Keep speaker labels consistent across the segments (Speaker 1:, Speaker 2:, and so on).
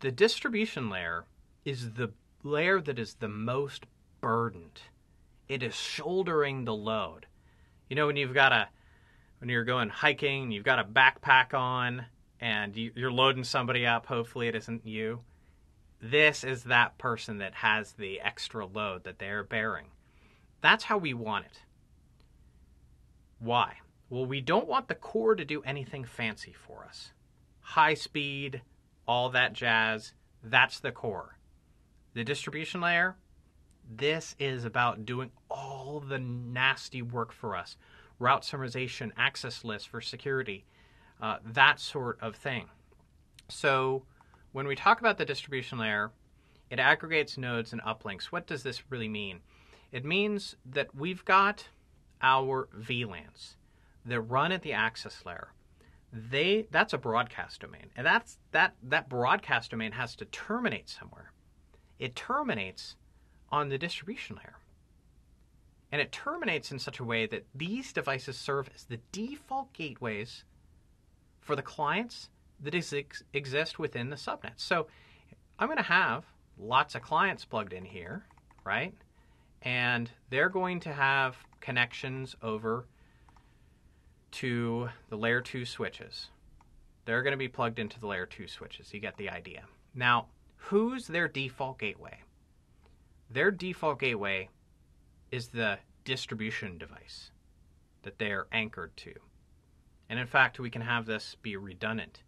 Speaker 1: the distribution layer is the layer that is the most burdened. It is shouldering the load. You know, when you've got a, when you're going hiking, you've got a backpack on, and you, you're loading somebody up. Hopefully, it isn't you. This is that person that has the extra load that they're bearing. That's how we want it. Why? Well, we don't want the core to do anything fancy for us. High speed, all that jazz, that's the core. The distribution layer, this is about doing all the nasty work for us route summarization, access lists for security, uh, that sort of thing. So, when we talk about the distribution layer, it aggregates nodes and uplinks. What does this really mean? It means that we've got our VLANs that run at the access layer. They that's a broadcast domain, and that's that that broadcast domain has to terminate somewhere. It terminates on the distribution layer. And it terminates in such a way that these devices serve as the default gateways for the clients that ex- exist within the subnet. So I'm going to have lots of clients plugged in here, right? And they're going to have connections over to the layer 2 switches. They're going to be plugged into the layer 2 switches. You get the idea. Now, who's their default gateway? Their default gateway is the distribution device that they're anchored to. And in fact, we can have this be redundant.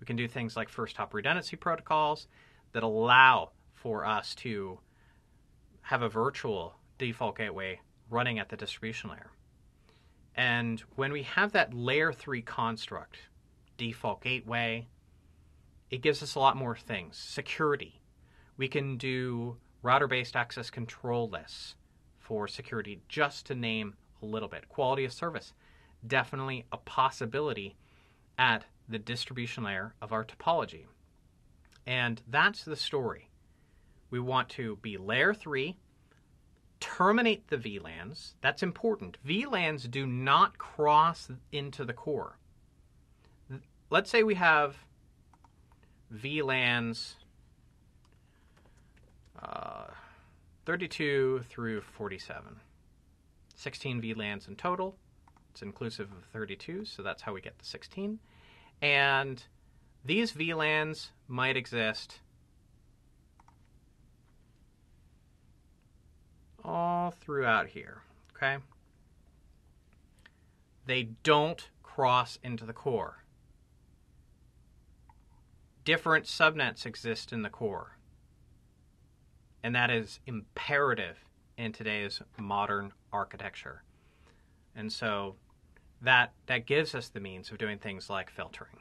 Speaker 1: We can do things like first hop redundancy protocols that allow for us to have a virtual default gateway running at the distribution layer. And when we have that layer 3 construct, default gateway, it gives us a lot more things. Security. We can do router based access control lists for security, just to name a little bit. Quality of service, definitely a possibility at the distribution layer of our topology. And that's the story. We want to be layer 3, terminate the VLANs. That's important. VLANs do not cross into the core. Let's say we have VLANs uh, 32 through 47. 16 VLANs in total. It's inclusive of 32, so that's how we get the 16. And these VLANs might exist all throughout here, okay? They don't cross into the core. Different subnets exist in the core and that is imperative in today's modern architecture. And so that that gives us the means of doing things like filtering.